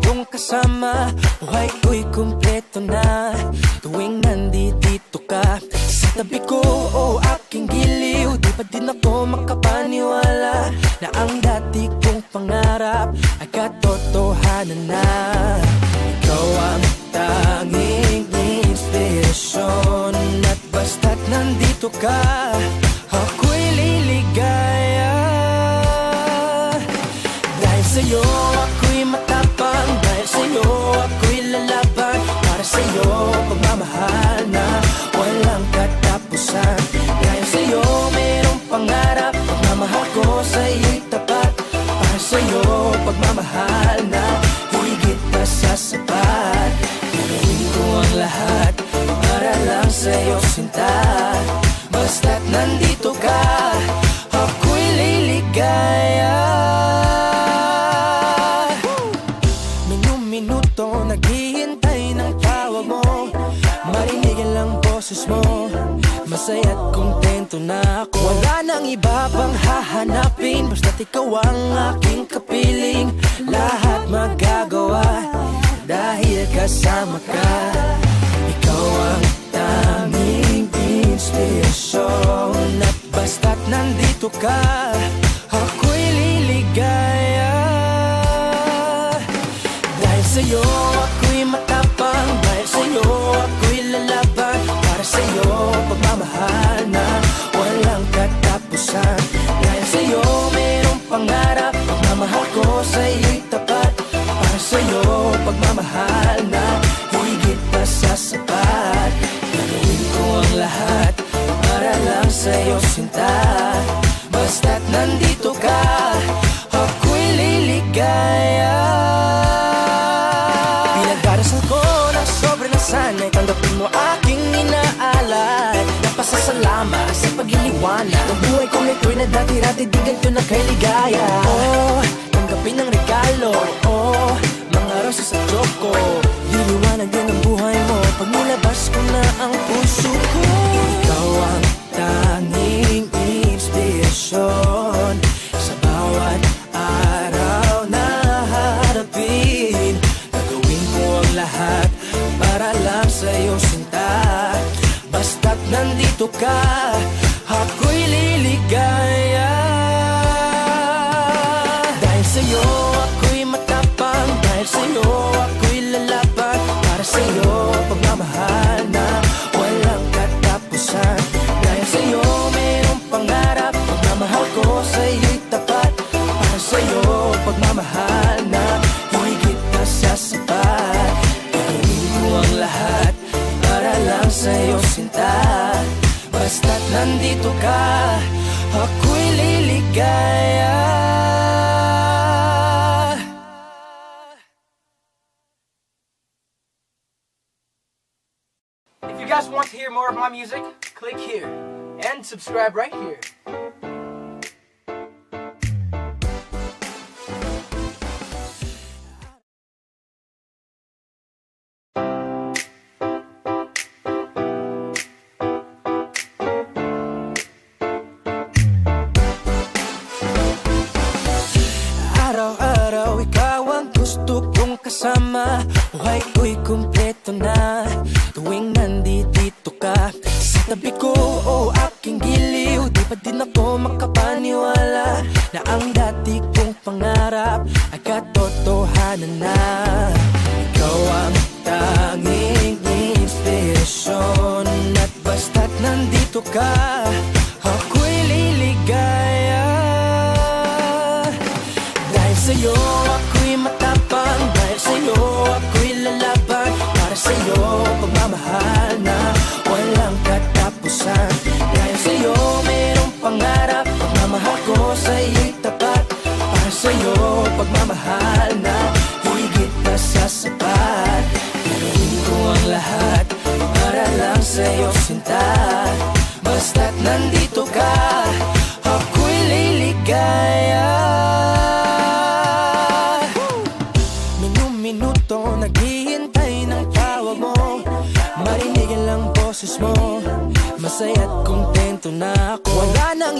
kong kasama. Buhay ko'y kumpleto na. Tuwing nandito ka Sa tabi ko o aking giliw Di pa din ako makapaniwala Na ang dati kong pangarap Ay katotohanan na. Ikaw ang tanging inspirasyon At basta't nandito ka lahat para lang sa'yo sinta Basta't nandito ka, ako'y liligaya. Minuminuto naghihintay ng tawag mo. Marinig lang boses mo. Masaya't kontento na ako. Wala nang iba pang hahanapin. Basta't ikaw ang aking kapiling. Lahat magagawa Dahil kasama ka nandito ka Ako'y liligaya. Dahil sa'yo ako'y matapang. Dahil sa'yo ako'y lalaban. Para sa'yo pagmamahal na walang katapusan. Dahil sa'yo mayroong pangarap. Pagmamahal ko sa'yo'y tapat. Para sa'yo pagmamahal na higit pa sa sapat. Gagawin ko ang lahat para lang sa'yo sinta Basta't nandito ka, ako'y liligaya. Pinagdarasal ko ng sobrang nasanay Tanggapin mo aking inaalay. Napasasalamat sa pag-iliwanag Ang buhay kong ito'y na dati-dati Di ganito na kay ligaya. Oh, tanggapin ang regalo. Oh, mga rosas at choco sa'yo ako'y matapang. Dahil sa'yo ako'y lalaban. Para sa'yo pagmamahal na walang katapusan. Dahil sa'yo mayroong pangarap. Pagmamahal ko sa'yo'y tapat. Para sa'yo pagmamahal na higit pa sa sapat. Gagawin ko ang lahat para lang sa'yo sinta Basta't nandito ka, ako'y liligaya you guys want to hear more of my music, click here and subscribe right here. Araw-araw ikaw ang gusto kong kasama Buhay Sa tabi ko o aking giliw Di pa din ako makapaniwala Na ang dati kong pangarap Ay katotohanan na. Ikaw ang tanging inspirasyon At basta't nandito ka katapusan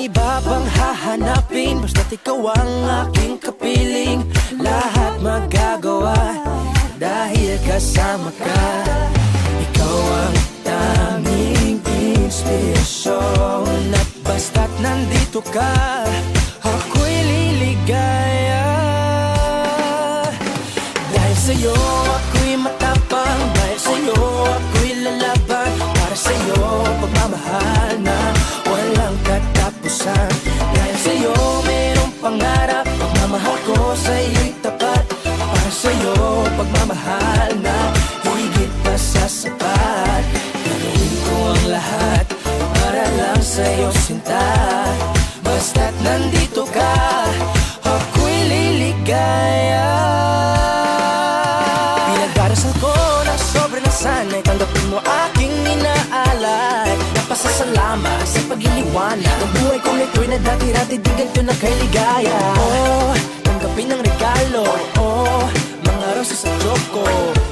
iba pang hahanapin? Basta't ikaw ang aking kapiling. Lahat magagawa kasama ka. Ikaw ang tanging inspirasyon At basta't nandito ka Ako'y liligaya. Dahil sa'yo Dahil sa'yo mayroong pangarap. Pagmamahal ko sa'yo'y tapat. Para sa'yo pagmamahal na higit pa sa sapat. Gagawin ko ang lahat para lang sa'yo sinta. Basta't nandito ka, ako'y liligaya. Pinagdarasal ko na sobre na sana'y Tanggapin mo aking inaalay. Napasasalamat sa pag-iliwanag Ang buhay kong ito'y na dati-dati di ganito na kay ligaya Oh, tanggapin ang regalo. Oh, mga rosas sa choco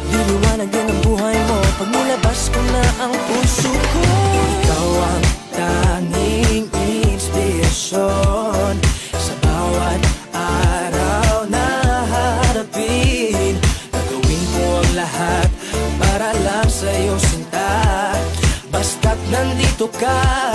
Di liwanag din ang buhay mo. Pag nilabas ko na ang puso ko. Ikaw ang tanging inspirasyon Sa bawat araw na harapin. Gagawin ko ang lahat para lang sa'yo sinta. Basta't nandito ka,